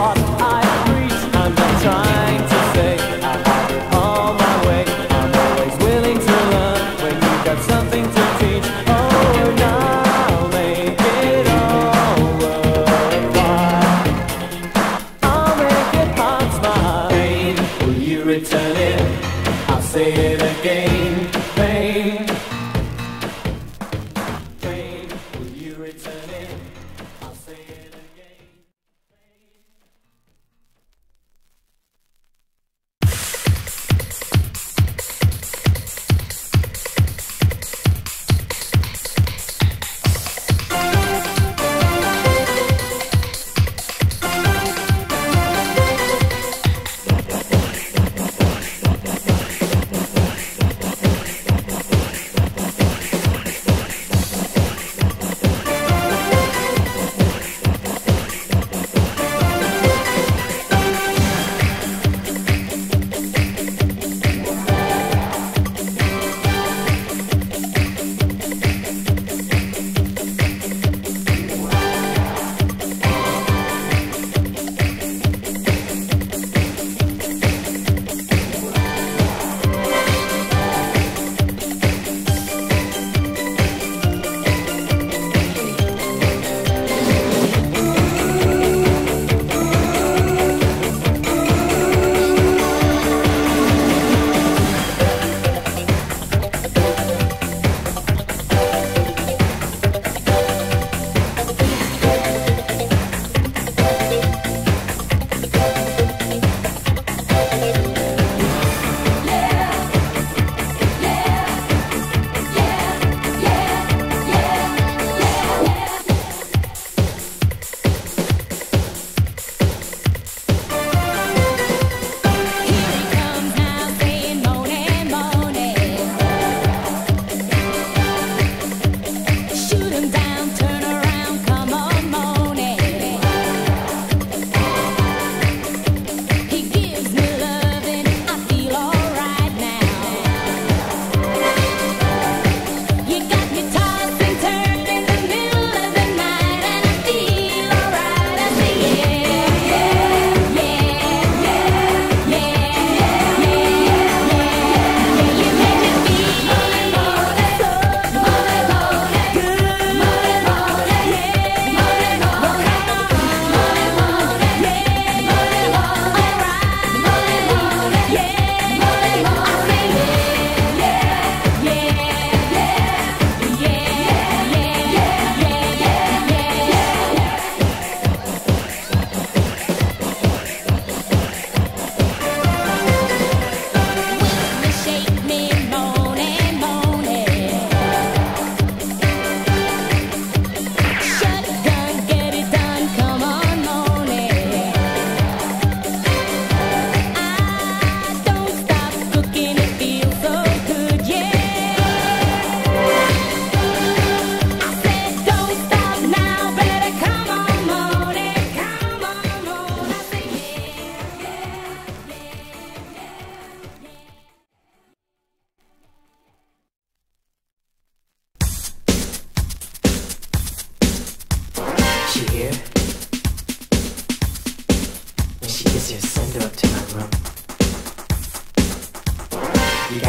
practice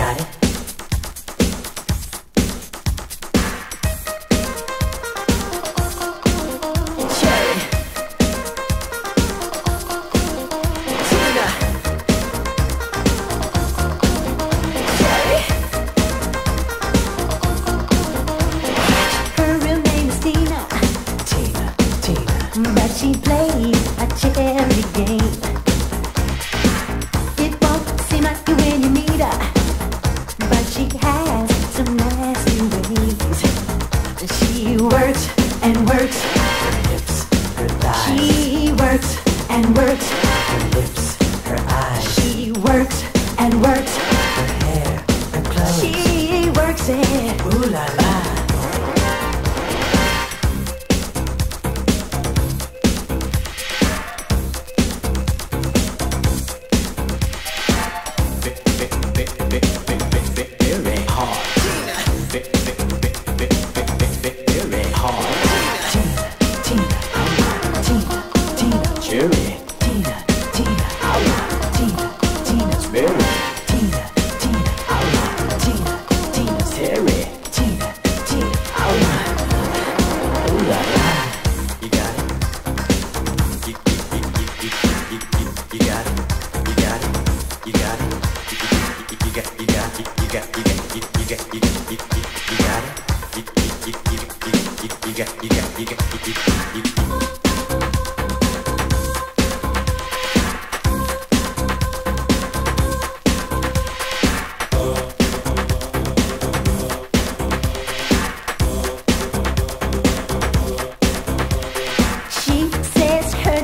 got it. words.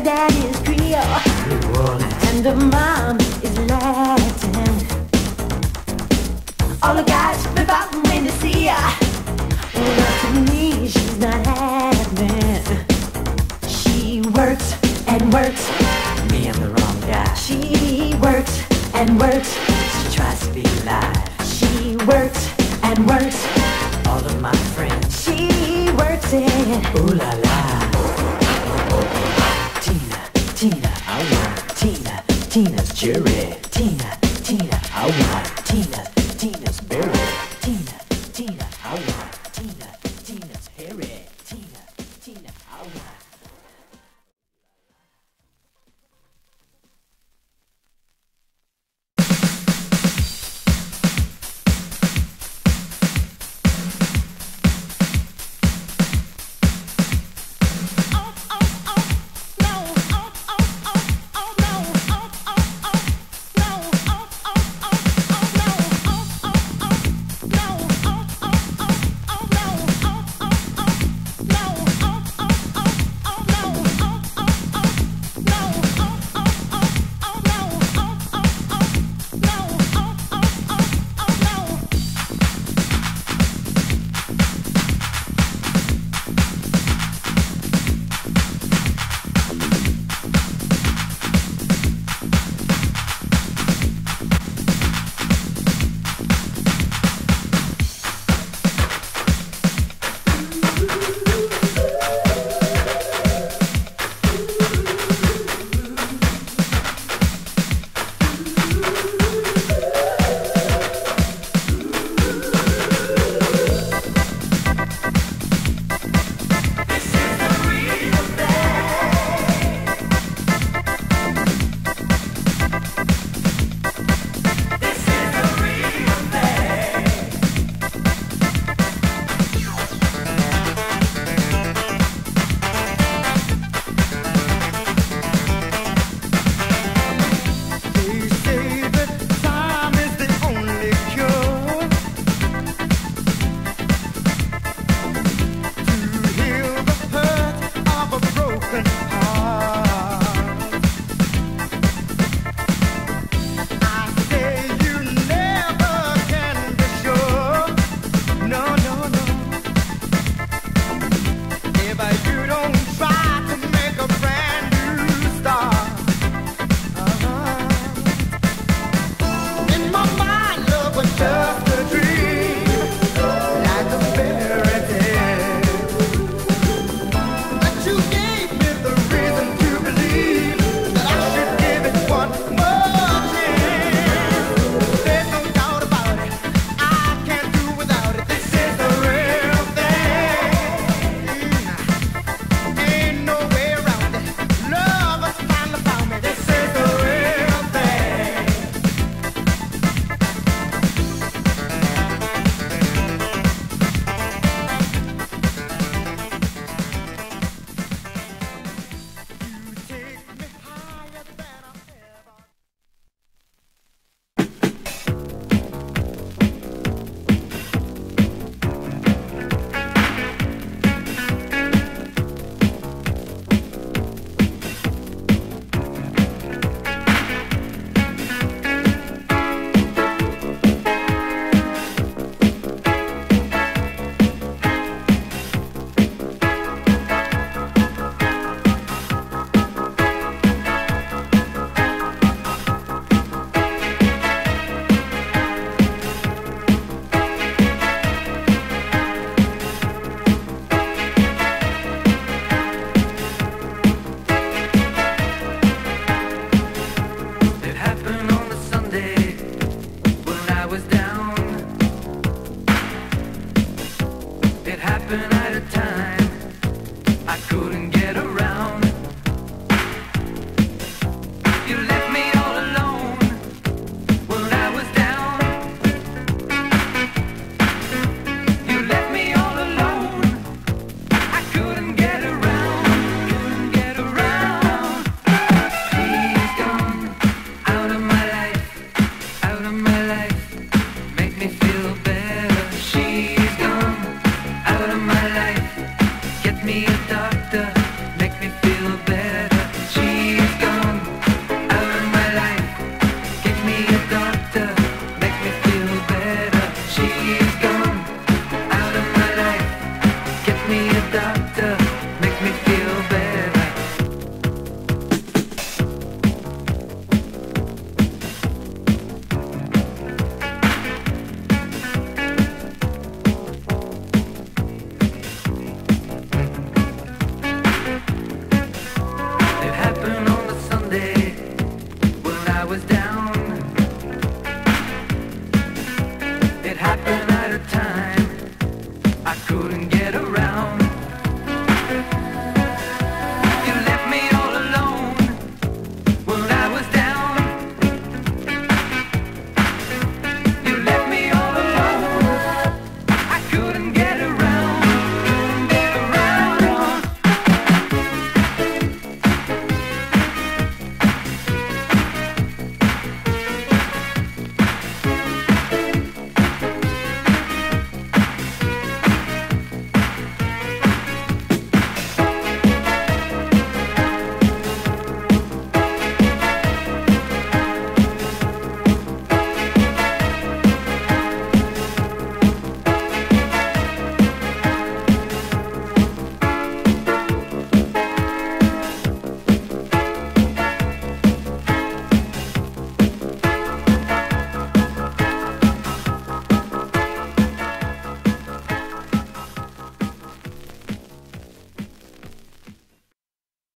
daddy is real. And the. Tina, I want Tina, Tina's cherry. Tina, Tina, I want. It happened at a time I couldn't